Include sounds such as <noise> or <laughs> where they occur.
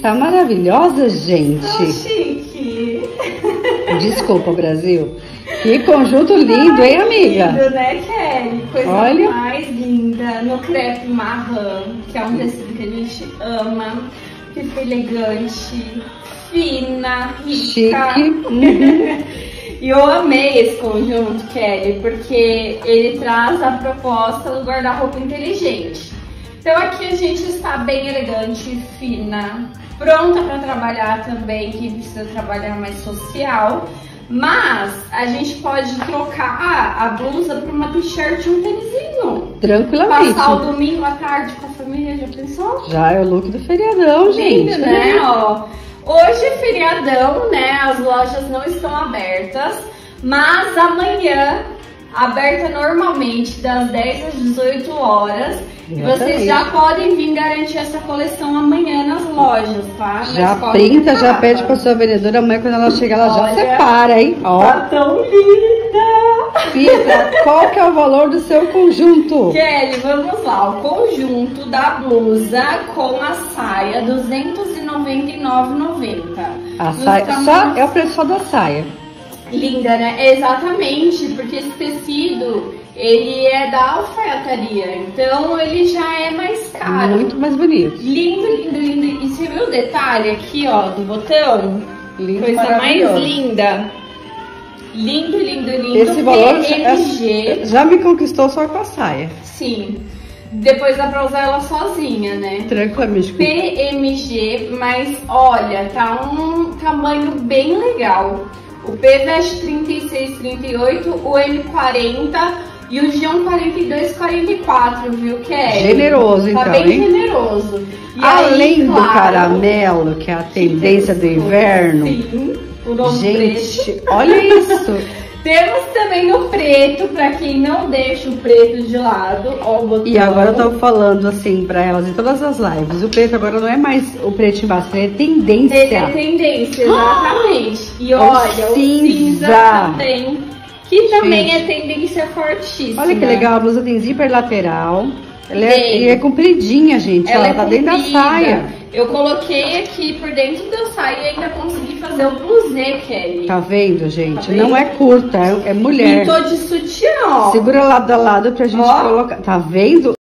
Tá maravilhosa, gente. Tô chique. Desculpa, Brasil. Que <laughs> conjunto lindo, hein, amiga? Lindo, né, Kelly? Coisa Olha. mais linda. No crepe marrom, que é um tecido que a gente ama. Que fica elegante, fina, rica. Chique. Uhum. <laughs> E eu amei esse conjunto, Kelly, porque ele traz a proposta do guarda-roupa inteligente. Então aqui a gente está bem elegante, fina, pronta para trabalhar também, quem precisa trabalhar mais social. Mas a gente pode trocar a blusa por uma t-shirt e um tênisinho. Tranquilamente. Passar o domingo à tarde com a família, já pensou? Já é o look do feriadão, gente. Lindo, né? Ó, hoje é feriadão, né? As lojas não estão abertas, mas amanhã, aberta normalmente das 10 às 18 horas. E vocês já podem vir garantir essa coleção amanhã nas lojas, tá? Já Mas printa, já pede pra sua vendedora amanhã quando ela chegar, ela já Olha. separa, hein? Ó, Tá tão linda! Fita, qual que é o valor do seu conjunto? Kelly, vamos lá. O conjunto da blusa com a saia, R$ 299,90. A saia, só, tamanhos- é o preço só da saia. Linda, né? Exatamente, porque esse tecido, ele é da alfaiataria, então ele já é mais caro. Muito mais bonito. Lindo, lindo, lindo. E você viu o detalhe aqui, ó, do botão? Lindo, Coisa mais linda. Lindo, lindo, lindo. Esse valor PMG. já me conquistou só com a saia. Sim. Depois dá pra usar ela sozinha, né? Tranquilamente. PMG, mas olha, tá um tamanho bem legal. O P veste 36, 38, o M 40 e o G1 42, 44, viu, Kelly? Generoso, Tá então, bem hein? generoso. E Além aí, do claro, caramelo, que é a tendência do inverno. Sim, o novo Gente, preto. olha isso. <laughs> Temos também o preto, pra quem não deixa o preto de lado. Ó, o botão. E agora eu tô falando assim pra elas em todas as lives. O preto agora não é mais o preto embaixo, é Ele é tendência. tendência, exatamente. E <gasps> O olha, o cinza, cinza. também, que também Gente. é tendência fortíssima. Olha que legal, a blusa tem zíper lateral. Ela é, é compridinha, gente. Ela Ela é tá dentro da comprida. saia. Eu coloquei aqui por dentro da saia e ainda consegui fazer o blusê, Kelly. Tá vendo, gente? Tá? Não é curta, é, é mulher. E tô de sutiã, ó. Segura lado a lado pra gente Ó. colocar. Tá vendo?